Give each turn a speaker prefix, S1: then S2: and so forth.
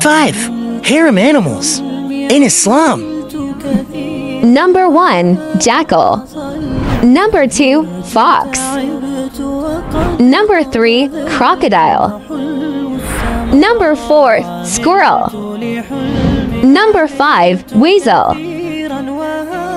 S1: 5. Haram animals. In Islam.
S2: Number 1. Jackal. Number 2. Fox. Number 3. Crocodile. Number 4. Squirrel. Number 5. Weasel.